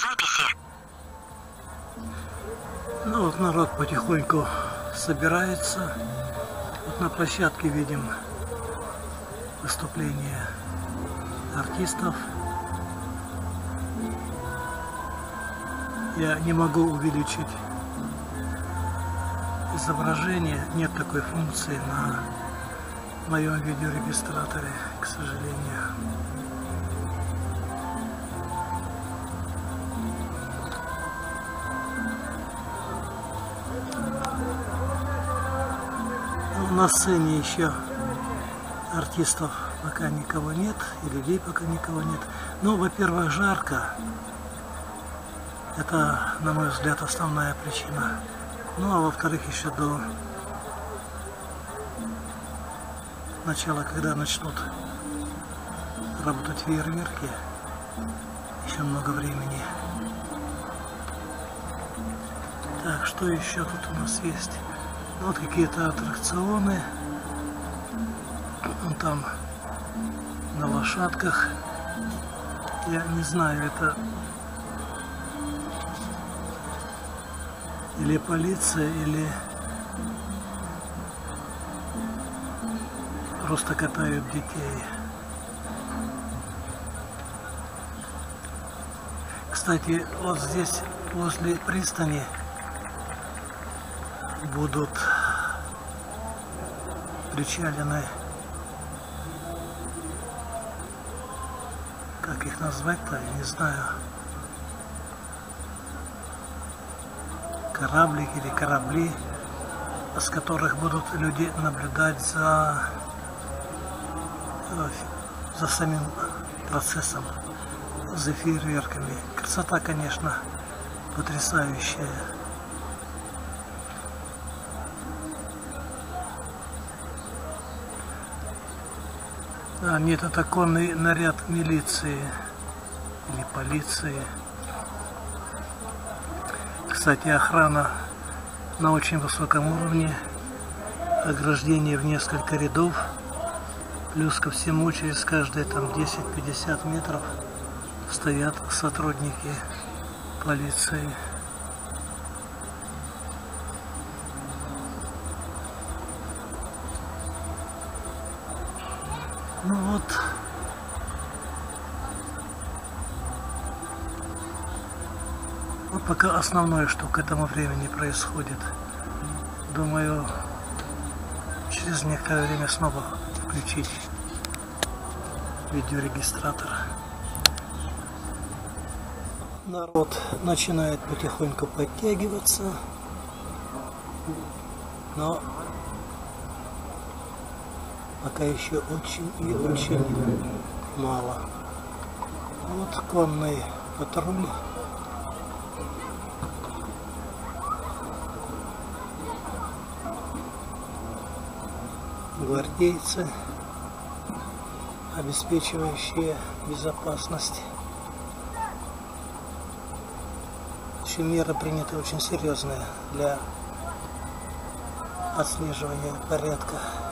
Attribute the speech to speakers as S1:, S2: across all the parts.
S1: записи.
S2: Ну вот народ потихоньку собирается. Вот на площадке видим выступление артистов. Я не могу увеличить изображение, нет такой функции на моем видеорегистраторе, к сожалению. На сцене еще артистов пока никого нет, и людей пока никого нет. Ну, во-первых, жарко. Это, на мой взгляд, основная причина. Ну, а во-вторых, еще до начала, когда начнут работать фейерверки, еще много времени. Так, что еще тут у нас есть? Вот какие-то аттракционы. Вон там на лошадках. Я не знаю, это или полиция, или просто катают детей. Кстати, вот здесь возле пристани будут причалены, как их назвать-то, я не знаю, кораблик или корабли, с которых будут люди наблюдать за, э, за самим процессом, за фейерверками. Красота, конечно, потрясающая. А, нет, это конный наряд милиции или полиции. Кстати, охрана на очень высоком уровне, ограждение в несколько рядов, плюс ко всему через каждые там 10-50 метров стоят сотрудники полиции. Ну вот, Вот пока основное, что к этому времени происходит. Думаю, через некоторое время снова включить видеорегистратор. Народ начинает потихоньку подтягиваться, но пока еще очень и очень мало. Вот конный патруль гвардейцы, обеспечивающие безопасность. Еще меры приняты очень серьезные для отслеживания порядка.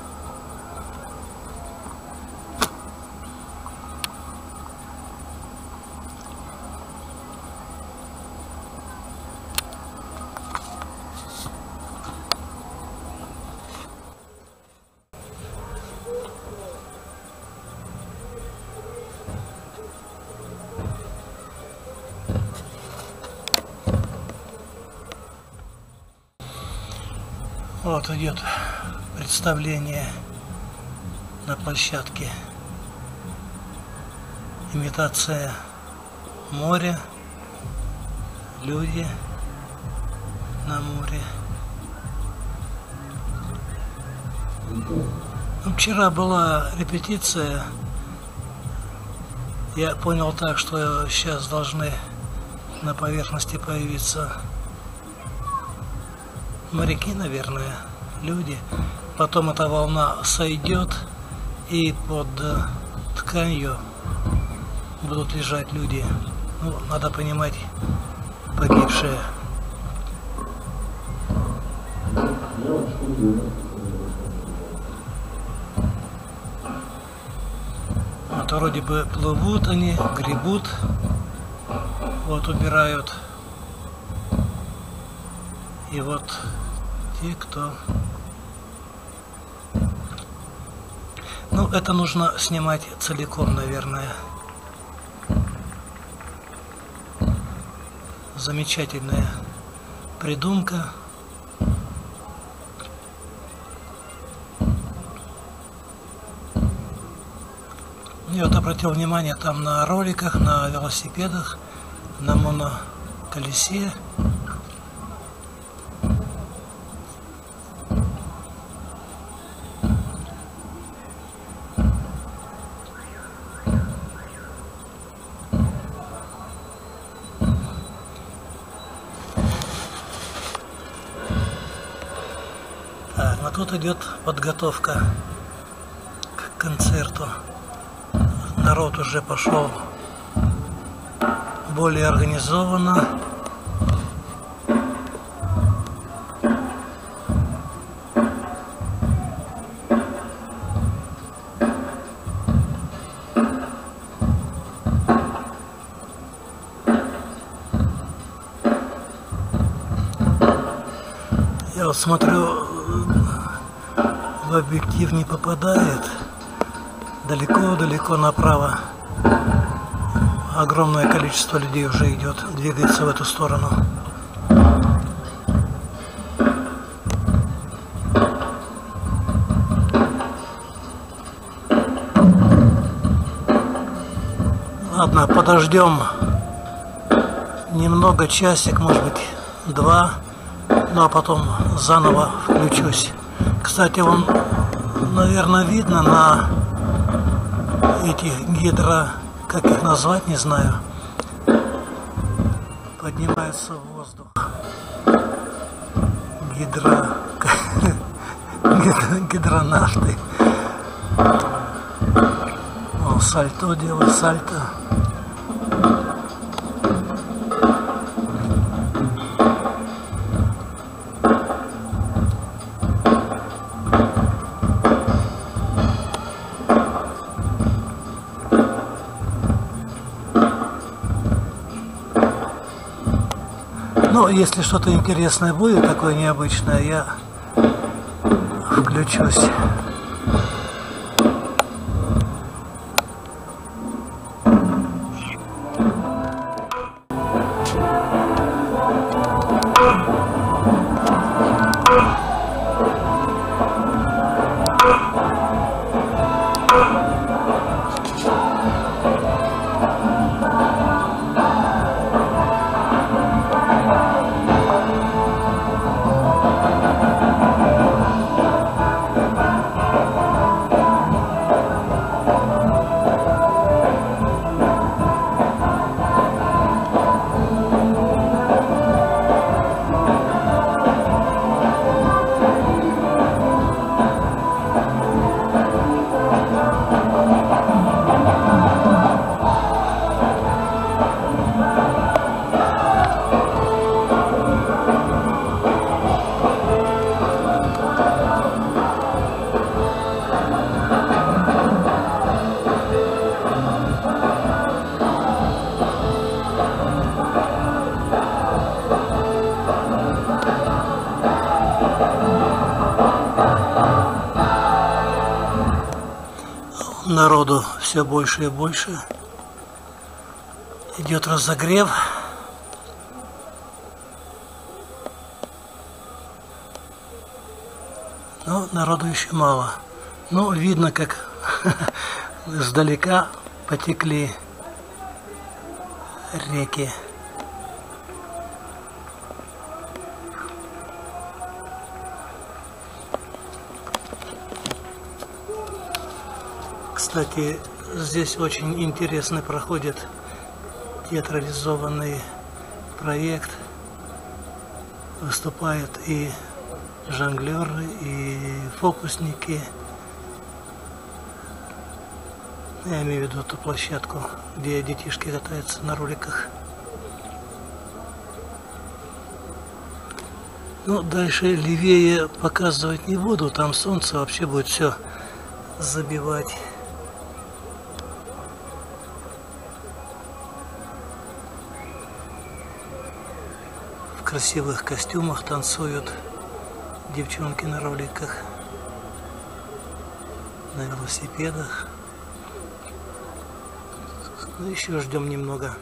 S2: Вот идет представление на площадке. Имитация моря, люди на море. Ну, вчера была репетиция. Я понял так, что сейчас должны на поверхности появиться моряки, наверное, люди. Потом эта волна сойдет, и под э, тканью будут лежать люди. Ну, надо понимать, погибшие. Вот вроде бы плывут они, гребут. Вот убирают. И вот те, кто... Ну, это нужно снимать целиком, наверное. Замечательная придумка. Я вот обратил внимание там на роликах, на велосипедах, на моноколесе. Так, а тут идет подготовка к концерту народ уже пошел более организованно. Я вот смотрю, объектив не попадает далеко-далеко направо огромное количество людей уже идет, двигается в эту сторону. Ладно, подождем немного, часик, может быть, два, ну а потом заново включусь. Кстати, он, наверное, видно на эти гидро, как их назвать, не знаю, поднимаются в воздух. Гидро... гидронавты. О, сальто делают, сальто. Если что-то интересное будет, такое необычное, я включусь. Народу все больше и больше. Идет разогрев. Но народу еще мало. Ну, видно, как издалека потекли реки. Кстати, здесь очень интересно проходит театрализованный проект. Выступают и жонглеры, и фокусники. Я имею в виду ту площадку, где детишки катаются на роликах. Ну, дальше левее показывать не буду, там солнце вообще будет все забивать. Красивых костюмах танцуют девчонки на роликах, на велосипедах. Ну, еще ждем немного.